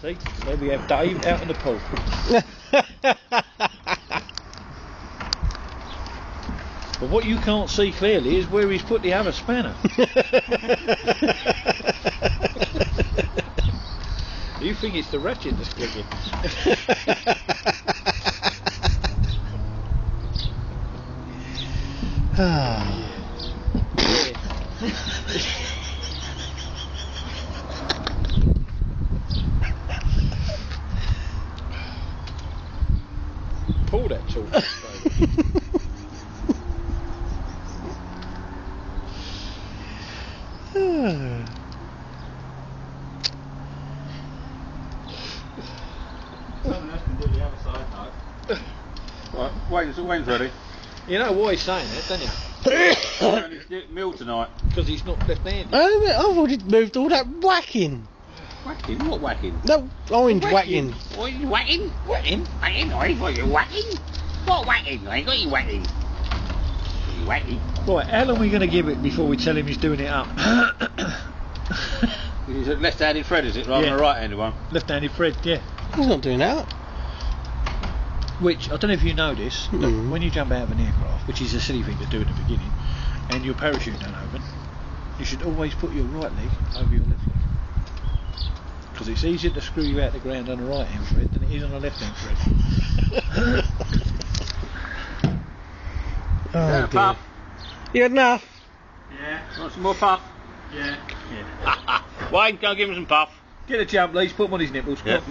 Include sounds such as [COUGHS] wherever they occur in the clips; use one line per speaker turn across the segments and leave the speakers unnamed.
See, there we have Dave out in the pool. [LAUGHS] But what you can't see clearly is where he's put the other spanner. [LAUGHS] you think it's the ratchet that's clicking.
Ah.
Pull that tool. Dave.
Right, Wayne's, Wayne's ready.
you know why he's saying that, don't you?
And it's get meal tonight.
Because he's not left-handed.
Oh, I've already moved all that whacking.
Whacking? What whacking?
No, orange whacking.
What are you whacking? Whacking? Whacking? Oi, what are you whacking? What whacking? I ain't got you whacking. You whacking?
Right, how long are we going to give it before we tell him he's doing it up? [COUGHS]
Is it left-handed Fred, is it, rather
Yeah.
than a right-handed one?
Left-handed Fred, yeah.
He's not doing that.
Which I don't know if you know this, but
Mm.
when you jump out of an aircraft, which is a silly thing to do at the beginning, and your parachute don't open, you should always put your right leg over your left leg. Because it's easier to screw you out the ground on a right hand thread than it is on a left hand thread. [LAUGHS]
Oh,
Yeah,
dear.
puff.
You had enough?
Yeah,
Want some more puff?
yeah, yeah.
Wayne, go give him some puff.
Get a jump, Lees, put them on his nipples.
Yeah. [LAUGHS]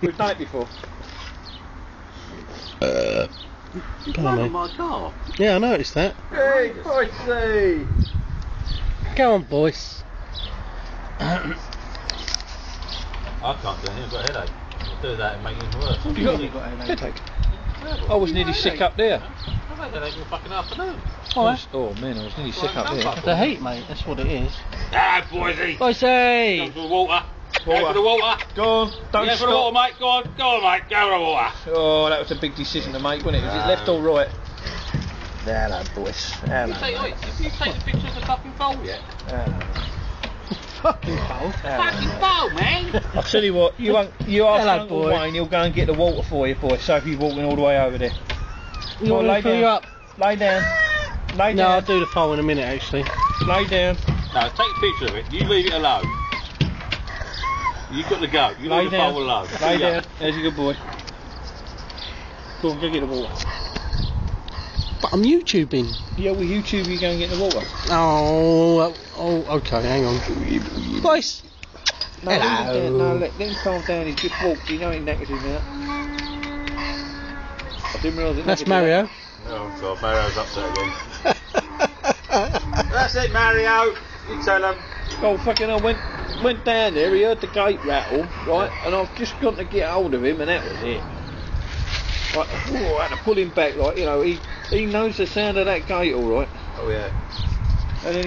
We've done it before.
Come on, mate.
my car.
Yeah, I noticed that.
Hey, Boise!
Go on, boys. [CLEARS THROAT]
I can't do anything, I've got a headache. I'll do that and make it even worse.
You got a headache? I was nearly sick up there.
I've had a headache all fucking afternoon.
I was- oh man, I was nearly sick up there.
The heat, mate. That's what it is.
Ah, Boise.
I say.
Go for the water. Go for the water.
Go on, don't
yeah, for the
stop.
water, mate. Go on, go on, mate. Go for the water.
Oh, that was a big decision to make, wasn't it? Was it left or right? Hello, boys. Hello.
You take, wait, if you take the picture of the fucking bowl yet?
Fucking cold.
Fucking bowl, man.
I'll tell you what, you won't, you ask
Hello,
Uncle
boy.
Wayne, he'll go and get the water for you, boy. Sophie's walking all the way over there.
You
Go on,
want
lay
to fill
down.
you up?
Lay down. Lay
No, I'll
down.
do the poll in a minute, actually.
Lay down.
No, take a picture of it. You leave it alone. You've got to go. You
Lay
leave the
down.
bowl alone.
Lay
Yeah.
down. There's a good boy. Go on, go get the water.
But I'm YouTubing.
Yeah, well, YouTube, you go and get the water.
Oh, oh, okay, hang on. Boys.
No,
Hello.
leave him down. No, let, let him calm down. He's just walked. You know he knackered him out. I didn't realise it.
That's
knackered him.
Mario.
Oh, God, Mario's upset again. [LAUGHS] That's it, Mario. You tell him.
Oh fucking! I went went down there. He heard the gate rattle, right? And I've just gone to get hold of him, and that was it. Right, oh, I had to pull him back, like you know. He he knows the sound of that gate, all right.
Oh, yeah.
And then he